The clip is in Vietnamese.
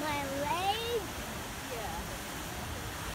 My